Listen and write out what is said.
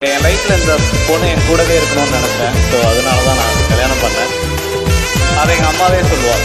என் லைஃப்பில் இந்த பொண்ணு என் கூடவே இருக்கணும்னு நினச்சேன். ஸோ அதனால தான் நான் கல்யாணம் பண்ணேன். அதை எங்கள் அம்மாவே சொல்லுவாள்